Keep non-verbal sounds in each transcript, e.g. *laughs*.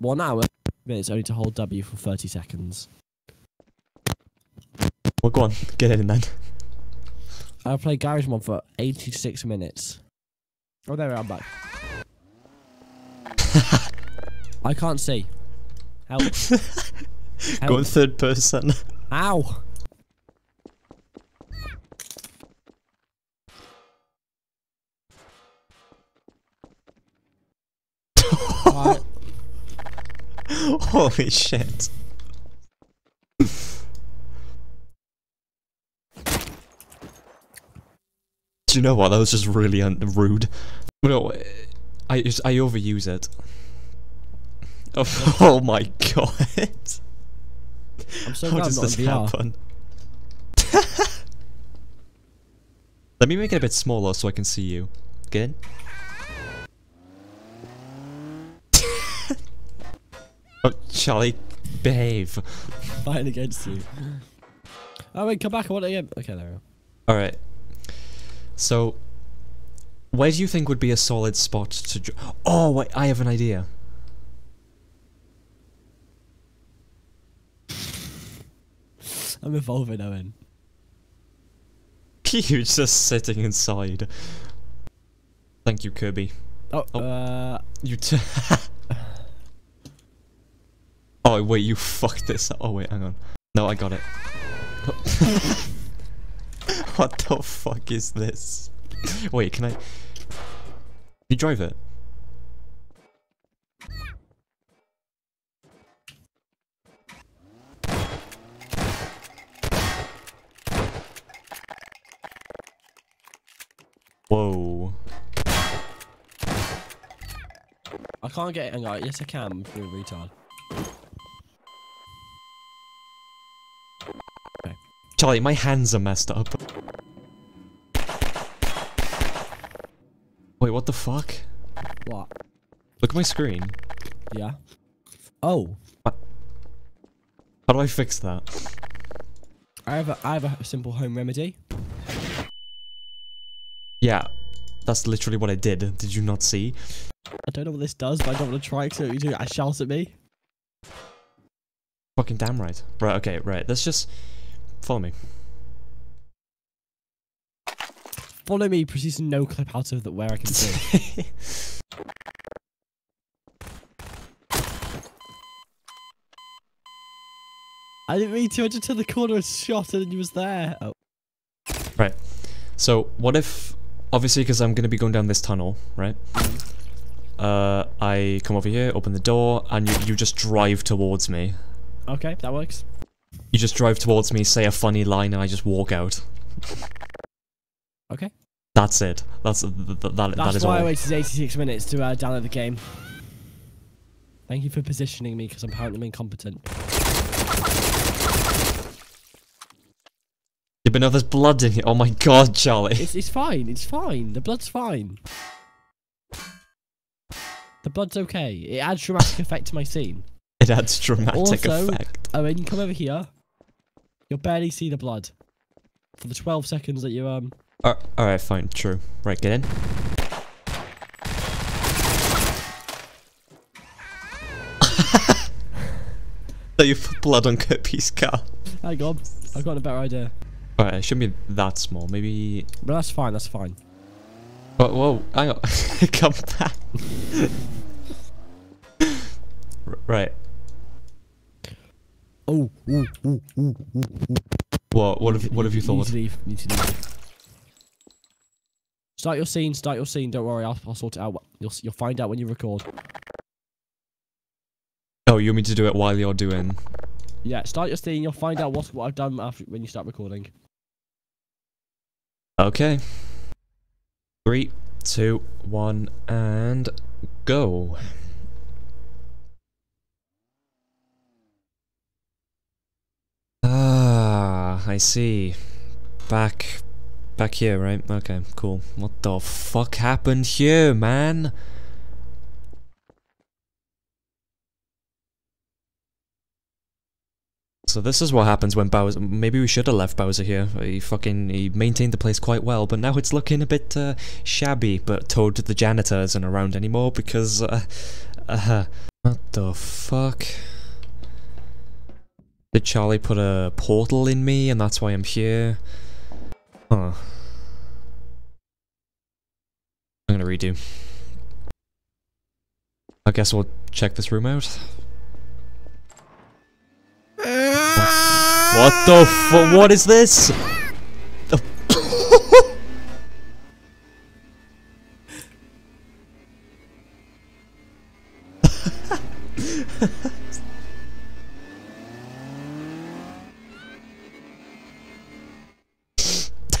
One hour minutes only to hold W for 30 seconds. Well, go on, get in then. I played Garry's Mod for 86 minutes. Oh, there we are, I'm back. *laughs* I can't see. Help. *laughs* Go Help. in third person. Ow! Right. Holy shit. Do you know what? That was just really un- rude. No, I just, I overuse it. Oh, *laughs* oh my god. I'm so How glad does I'm this happen? *laughs* Let me make it a bit smaller so I can see you. Get oh, Charlie, behave. Fighting against you. Oh wait, come back. I want it again. Okay, there we go. Alright. So, where do you think would be a solid spot to. Oh, wait, I have an idea. *laughs* I'm evolving, Owen. *laughs* You're just sitting inside. Thank you, Kirby. Oh, Oh. uh, You *laughs* Oh wait, you fucked this. Oh wait, hang on. No, I got it. *laughs* what the fuck is this? Wait, can I? You drive it? Whoa. I can't get it. Hang on. Yes, I can. I'm a retard. Charlie, my hands are messed up. Wait, what the fuck? What? Look at my screen. Yeah. Oh, How do I fix that? I have a, I have a simple home remedy. Yeah, that's literally what I did. Did you not see? I don't know what this does, but I don't want to try it. So you do. I shout at me. Fucking damn right. Right, okay, right. Let's just follow me. Follow me, producing no clip out of the where I can see. *laughs* I didn't mean to. I just turned the corner and shot, and he was there. Oh, so, what if, obviously, because I'm going to be going down this tunnel, right? Uh, I come over here, open the door, and you, you just drive towards me. okay, that works. You just drive towards me, say a funny line, and I just walk out. Okay. That's it. That's th th that, that That's is why I waited 86 minutes to uh, download the game. Thank you for positioning me, because I'm apparently incompetent. Yeah, but no, there's blood in here. Oh my god, Charlie. It's, it's fine. It's fine. The blood's fine. The blood's okay. It adds dramatic effect to my scene. It adds dramatic Also- effect. Oh, you come over here, you'll barely see the blood for the 12 seconds that you um. Uh, Alright, fine, true. Right, get in. *laughs* so you put blood on Kirby's car. Hang on, I've got a better idea. Alright, it shouldn't be that small. Maybe. But that's fine. That's fine. Whoa, whoa hang on. *laughs* Come back. *laughs* Right. Oh, ooh, ooh, ooh, ooh, ooh. What? What have What have you thought? Need to leave. Need to leave. Start your scene. Start your scene. Don't worry. I'll, I'll sort it out. You'll you'll find out when you record. Oh, you want me to do it while you're doing? Yeah. Start your scene. You'll find out what what I've done after when you start recording. Okay. Three, two, one, and go. I see. Back, back here, right? Okay, cool. What the fuck happened here, man? So this is what happens when Bowser. Maybe we should have left Bowser here. He fucking he maintained the place quite well, but now it's looking a bit uh, shabby. But Toad the janitor isn't around anymore because. Uh, uh, what the fuck? Did Charlie put a portal in me, and that's why I'm here? Huh. I'm gonna redo. I guess we'll check this room out. What the fu- What is this?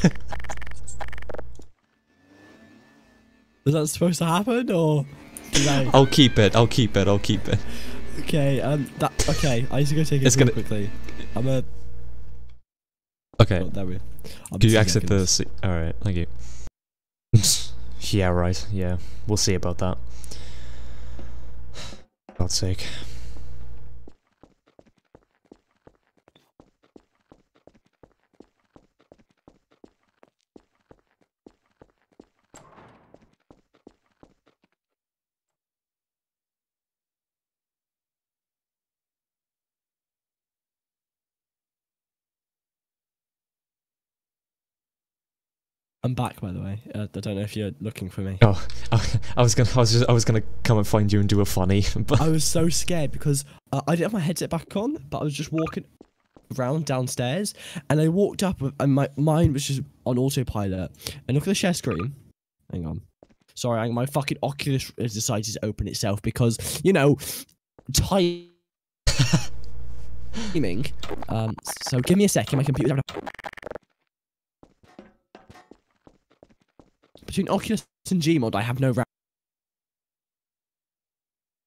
*laughs* Was that supposed to happen or? I'll keep it. I'll keep it. I'll keep it. okay, um, that okay. I need to go take it It's gonna- quickly. I'm a. Okay. Oh, there we. You exit the? Se- All right. Thank you. *laughs* yeah. Right. Yeah. We'll see about that. God's sake. I'm back, by the way. Uh, I don't know if you're looking for me. Oh, *laughs* I was gonna. I was just. I was gonna come and find you and do a funny, *laughs* but I was so scared because uh, I didn't have my headset back on, but I was just walking around downstairs, and I walked up and my mind was just on autopilot. And look at the share screen. Hang on. Sorry, I- my fucking Oculus has decided to open itself because you know, *laughs* timing. Um. So give me a second. My computer. Between Oculus and Gmod, I have no. Ra-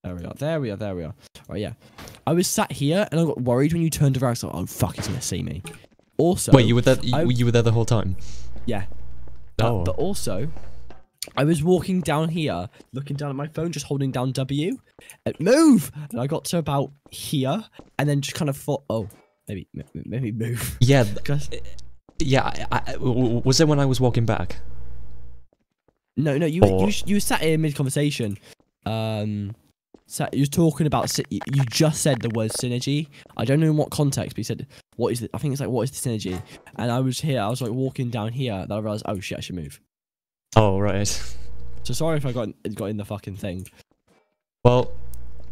there we are. There we are. There we are. Oh yeah. I was sat here and I got worried when you turned around. So oh fuck, he's gonna see me. Also, wait, you were there. You, I- you were there the whole time. yeah. Uh, Oh, but also, I was walking down here, looking down at my phone, just holding down W, and move. And I got to about here, and then just kind of thought, oh, maybe, maybe move. yeah. *laughs* Yeah. I, I, was it when I was walking back? No, no, you Or- you you sat here mid conversation. Um, sat, you was talking about. You you just said the word synergy. I don't know in what context, but you said what is it? I think it's like what is the synergy? And I was here. I was like walking down here. that I realized, oh shit, I should move. Oh right. So sorry if I got in, got in the fucking thing. Well,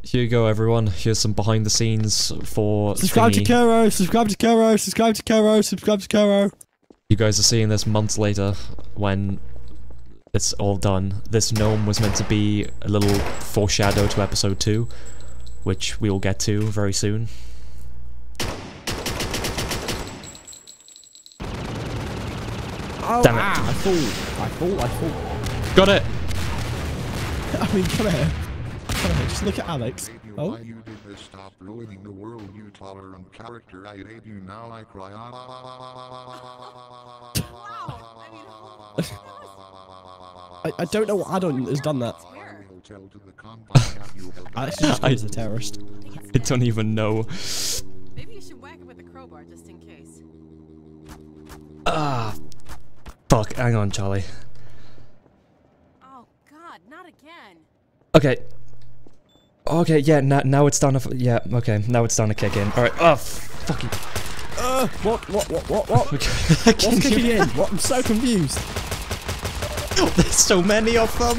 here you go, everyone. Here's some behind the scenes for. Subscribe to Kurro. Subscribe to Kurro. subscribe to Kurro. subscribe to Kurro. You guys are seeing this months later when it's all done. This gnome was meant to be a little foreshadow to episode 2, which we will get to very soon. Oh, Damn it. ah, I fall. I fall, I fall. Got it! *laughs* I mean, come here. Come here, just look at Alyx. Oh. Why you did this? Stop ruining the world, you tolerant character. I hate you now. I cry. *laughs* I, I don't know what add-on has done that. I will tell to the compound that you have I actually just *laughs* I- a terrorist. I don't even know. Maybe you should whack it with a crowbar just in case. Ah. Fuck, hang on, Charlie. Oh God, not again. Okay. Okay, yeah, now, now it's starting to. Yeah, okay, now it's starting to kick in. Alright, oh, fucking. Uh, what, what, what, what, what? *laughs* What's What's kicking in? What? I'm so confused. *laughs* There's so many of them!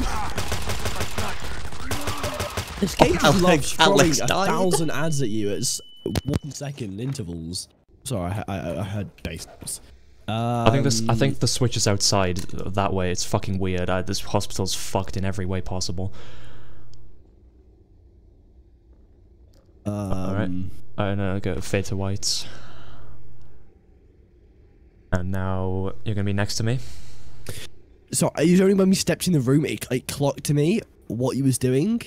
This game just Alex- loves throwing Alex a thousand ads at you at one second intervals. Sorry, I, I, I heard bass. Um, I think this. I think the switch is outside that way. It's fucking weird. I, this hospital's fucked in every way possible. Um, Alright. I know. Go fade to whites. And now you're gonna be next to me. So it was only when we stepped in the room it, it clocked to me what he was doing.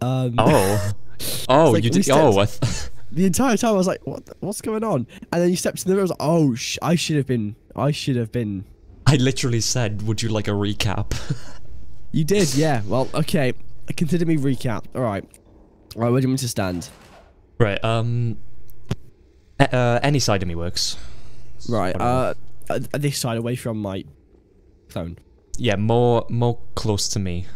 Um, Oh. *laughs* Oh, like you did. Oh, I th- *laughs* the entire time I was like, "What? the- What's going on?" And then you stepped in the room. I was like, "Oh, sh- I should have been. I should have been." I literally said, "Would you like a recap?" *laughs* You did, yeah. Well, okay. Consider me recap. All right. All right. Where do you want me to stand? right. Um. Uh, any side of me works. Right. Uh, uh, this side away from my phone. Yeah, more more close to me.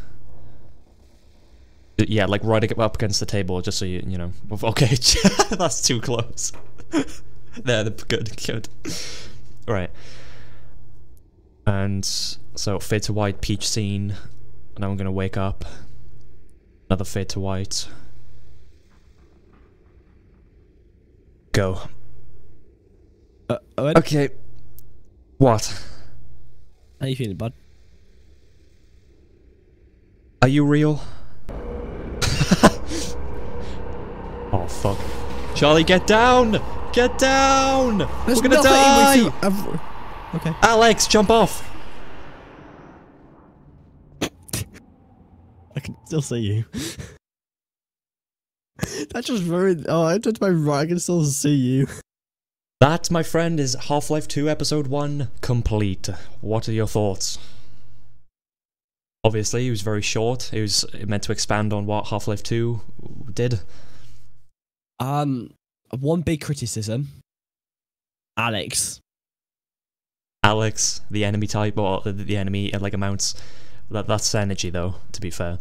Yeah, like right up against the table, just so you you know. *laughs* Okay, *laughs* that's too close. *laughs* there, the- good, good. Right. And so fade to white, peach scene. Now I'm gonna wake up. Another fade to white. Go. Uh, Okay. What? how you feeling, bud? Are you real? *laughs* oh fuck. Charlie, get down! Get down! We're gonna die! Okay. Alex, jump off! *laughs* I can still see you. *laughs* that just ruined. Oh, I turned to my right. I can still see you. That, my friend, is Half-Life 2 Episode 1 complete. What are your thoughts? Obviously, it was very short. It was meant to expand on what Half-Life 2 did. Um, one big criticism. Alex. Alex, the enemy type, or the, enemy uh, like amounts. That, that's energy, though, to be fair.